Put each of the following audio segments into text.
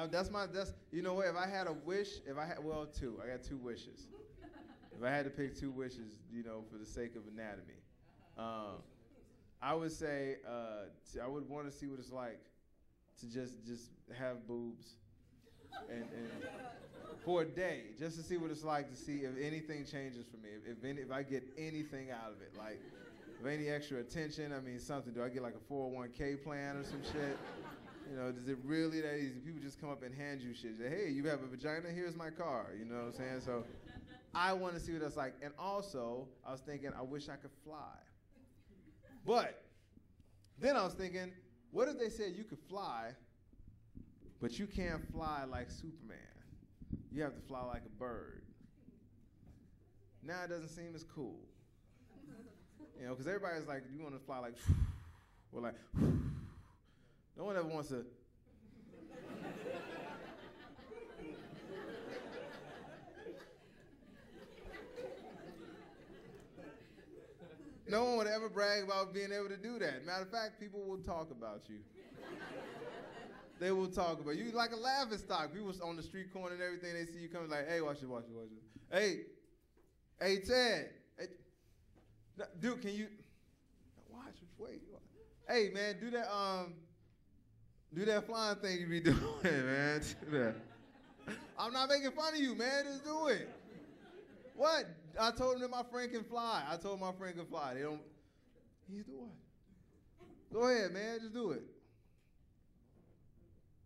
I, that's my that's you know what? If I had a wish, if I had well two, I got two wishes. If I had to pick two wishes, you know, for the sake of anatomy, um, I would say uh, t- I would want to see what it's like to just just have boobs, and, and for a day, just to see what it's like to see if anything changes for me, if if, any, if I get anything out of it, like if any extra attention. I mean, something. Do I get like a 401k plan or some shit? You know, is it really that easy? People just come up and hand you shit. Say, hey, you have a vagina? Here's my car. You know what I'm saying? So I want to see what that's like. And also, I was thinking, I wish I could fly. But then I was thinking, what if they said you could fly, but you can't fly like Superman? You have to fly like a bird. Now it doesn't seem as cool. You know, because everybody's like, you want to fly like, or like, no one ever wants to. No one would ever brag about being able to do that. Matter of fact, people will talk about you. they will talk about you like a laughing stock. People on the street corner and everything, they see you coming like, hey, watch it, watch it, watch it. Hey, hey, Ted. Hey, dude, can you watch? it? Wait. Hey, man, do that. Um, do that flying thing you be doing, man. I'm not making fun of you, man. Just do it. What? I told him that my friend can fly. I told my friend can fly. They don't. He's do what? Go ahead, man. Just do it.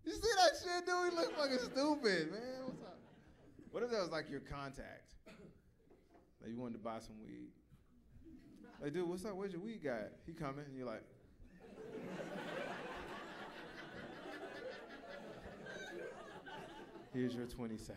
You see that shit, dude? He look fucking stupid, man. What's up? What if that was like your contact? Like you wanted to buy some weed. Like, dude, what's up? Where's your weed guy? He coming. And you're like. Here's your 20 sack.